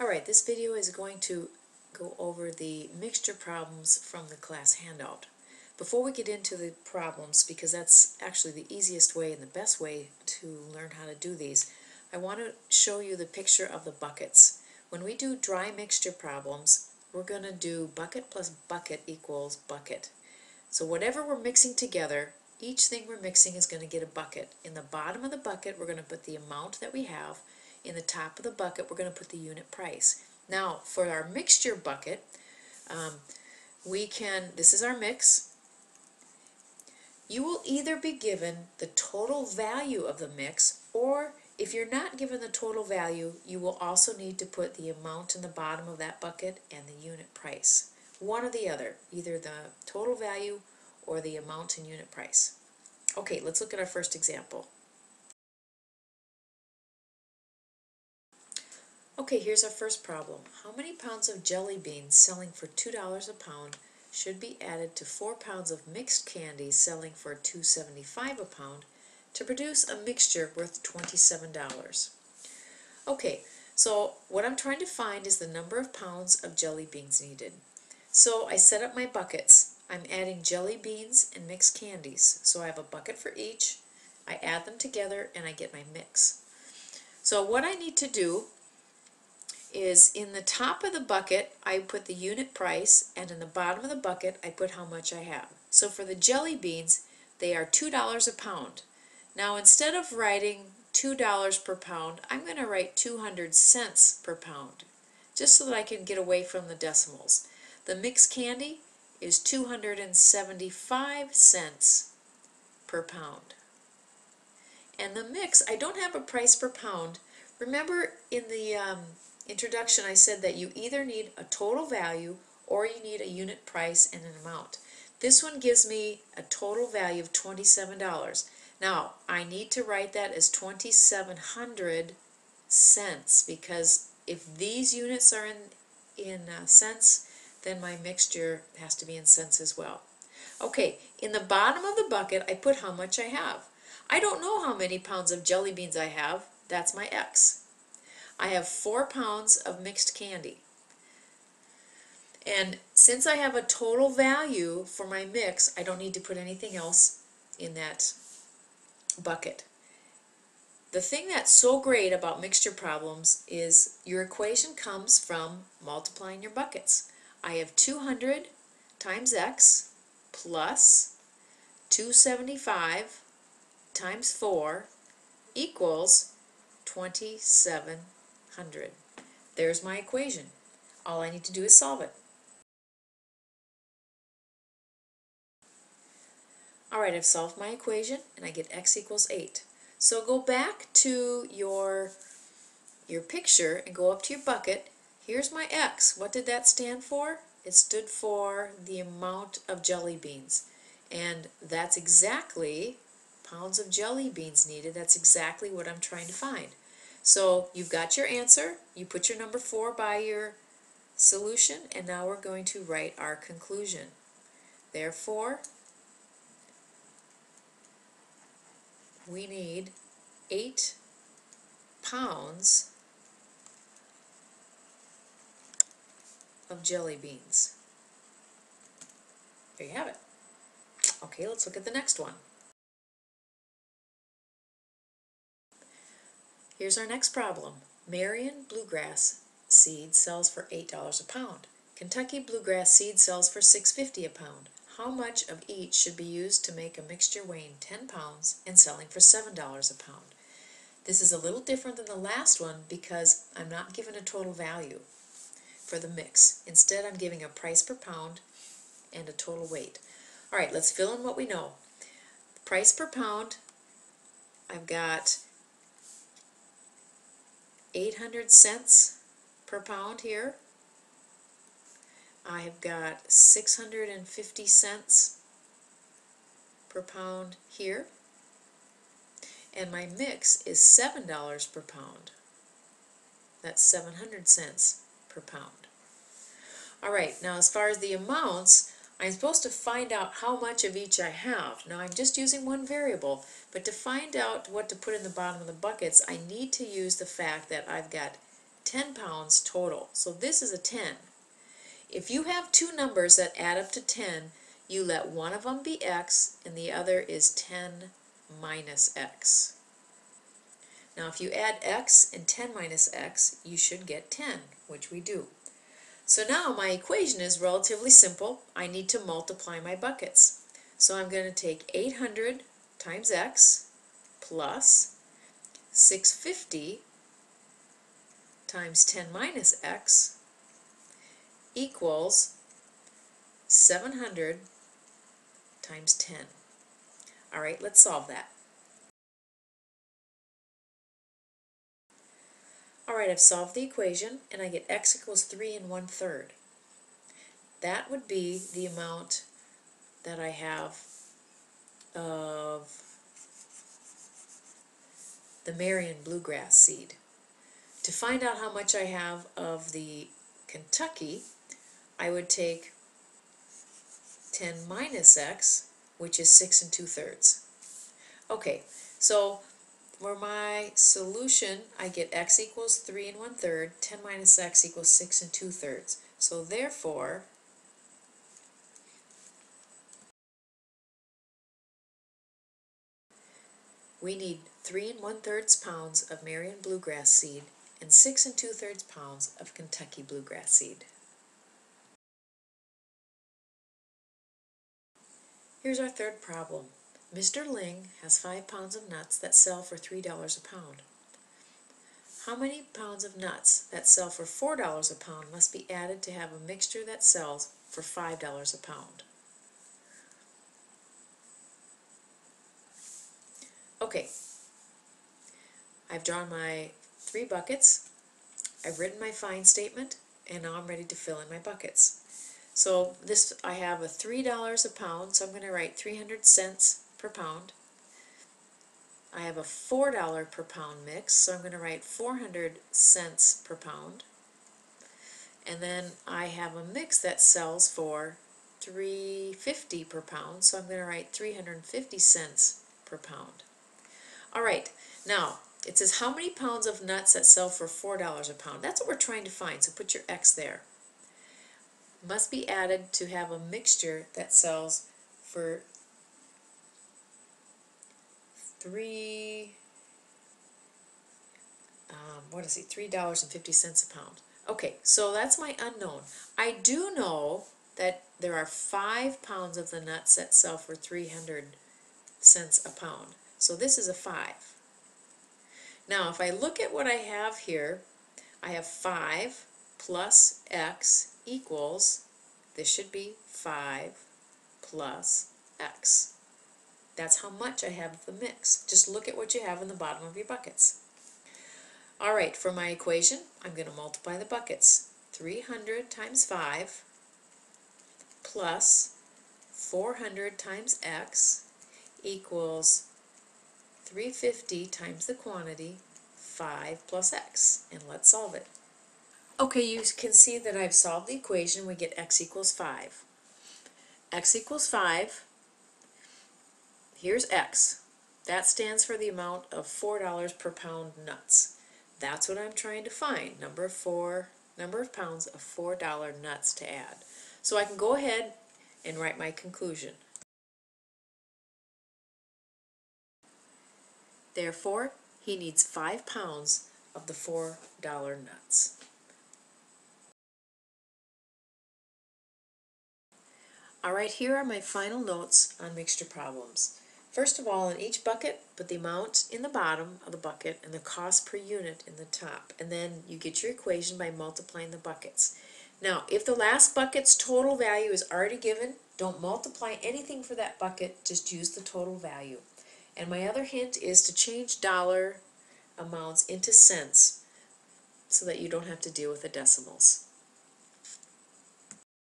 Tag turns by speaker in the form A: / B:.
A: Alright, this video is going to go over the mixture problems from the class handout. Before we get into the problems, because that's actually the easiest way and the best way to learn how to do these, I want to show you the picture of the buckets. When we do dry mixture problems, we're going to do bucket plus bucket equals bucket. So whatever we're mixing together, each thing we're mixing is going to get a bucket. In the bottom of the bucket, we're going to put the amount that we have. In the top of the bucket, we're going to put the unit price. Now, for our mixture bucket, um, we can, this is our mix. You will either be given the total value of the mix, or if you're not given the total value, you will also need to put the amount in the bottom of that bucket and the unit price. One or the other, either the total value or the amount in unit price. Okay, let's look at our first example. Okay, here's our first problem. How many pounds of jelly beans selling for $2 a pound should be added to 4 pounds of mixed candy selling for $2.75 a pound to produce a mixture worth $27? Okay, so what I'm trying to find is the number of pounds of jelly beans needed. So I set up my buckets. I'm adding jelly beans and mixed candies. So I have a bucket for each. I add them together and I get my mix. So what I need to do is in the top of the bucket I put the unit price and in the bottom of the bucket I put how much I have. So for the jelly beans they are $2 a pound. Now instead of writing $2 per pound I'm going to write 200 cents per pound just so that I can get away from the decimals. The mixed candy is 275 cents per pound. And the mix, I don't have a price per pound. Remember in the um, introduction I said that you either need a total value or you need a unit price and an amount. This one gives me a total value of $27. Now, I need to write that as 2,700 cents because if these units are in, in uh, cents, then my mixture has to be in cents as well. Okay, in the bottom of the bucket, I put how much I have. I don't know how many pounds of jelly beans I have. That's my X. I have four pounds of mixed candy. And since I have a total value for my mix, I don't need to put anything else in that bucket. The thing that's so great about mixture problems is your equation comes from multiplying your buckets. I have 200 times x plus 275 times 4 equals 27 100. There's my equation. All I need to do is solve it. Alright, I've solved my equation and I get x equals 8. So go back to your, your picture and go up to your bucket. Here's my x. What did that stand for? It stood for the amount of jelly beans. And that's exactly pounds of jelly beans needed. That's exactly what I'm trying to find. So you've got your answer, you put your number 4 by your solution, and now we're going to write our conclusion. Therefore, we need 8 pounds of jelly beans. There you have it. Okay, let's look at the next one. Here's our next problem. Marion bluegrass seed sells for $8 a pound. Kentucky bluegrass seed sells for $6.50 a pound. How much of each should be used to make a mixture weighing 10 pounds and selling for $7 a pound? This is a little different than the last one because I'm not given a total value for the mix. Instead, I'm giving a price per pound and a total weight. All right, let's fill in what we know. Price per pound, I've got 800 cents per pound here. I've got 650 cents per pound here. And my mix is $7 per pound. That's 700 cents per pound. Alright, now as far as the amounts, I'm supposed to find out how much of each I have. Now I'm just using one variable, but to find out what to put in the bottom of the buckets, I need to use the fact that I've got 10 pounds total. So this is a 10. If you have two numbers that add up to 10, you let one of them be x and the other is 10 minus x. Now if you add x and 10 minus x, you should get 10, which we do. So now my equation is relatively simple. I need to multiply my buckets. So I'm going to take 800 times x plus 650 times 10 minus x equals 700 times 10. All right, let's solve that. All right, I've solved the equation and I get x equals 3 and 1 third. That would be the amount that I have of the Marion bluegrass seed. To find out how much I have of the Kentucky, I would take 10 minus x, which is 6 and 2 thirds. Okay, so for my solution, I get x equals 3 and 1 third, 10 minus x equals 6 and 2 thirds. So therefore, we need 3 and 1 thirds pounds of Marion bluegrass seed and 6 and 2 thirds pounds of Kentucky bluegrass seed. Here's our third problem. Mr. Ling has 5 pounds of nuts that sell for $3 a pound. How many pounds of nuts that sell for $4 a pound must be added to have a mixture that sells for $5 a pound? Okay, I've drawn my three buckets, I've written my find statement, and now I'm ready to fill in my buckets. So this, I have a $3 a pound, so I'm going to write 300 cents per pound. I have a $4 per pound mix, so I'm going to write 400 cents per pound. And then I have a mix that sells for 350 per pound, so I'm going to write 350 cents per pound. All right, now it says how many pounds of nuts that sell for $4 a pound. That's what we're trying to find, so put your X there. Must be added to have a mixture that sells for three, um, what is it, $3.50 a pound. Okay, so that's my unknown. I do know that there are five pounds of the nuts that sell for 300 cents a pound. So this is a 5. Now if I look at what I have here, I have 5 plus x equals, this should be 5 plus x. That's how much I have of the mix. Just look at what you have in the bottom of your buckets. Alright, for my equation, I'm going to multiply the buckets. 300 times 5 plus 400 times x equals 350 times the quantity, 5 plus x, and let's solve it. Okay, you can see that I've solved the equation. We get x equals 5. x equals 5. Here's x. That stands for the amount of $4 per pound nuts. That's what I'm trying to find, number of four, number of pounds of $4 nuts to add. So I can go ahead and write my conclusion. Therefore, he needs five pounds of the $4 nuts. Alright, here are my final notes on mixture problems. First of all, in each bucket, put the amount in the bottom of the bucket and the cost per unit in the top. And then you get your equation by multiplying the buckets. Now, if the last bucket's total value is already given, don't multiply anything for that bucket, just use the total value. And my other hint is to change dollar amounts into cents so that you don't have to deal with the decimals.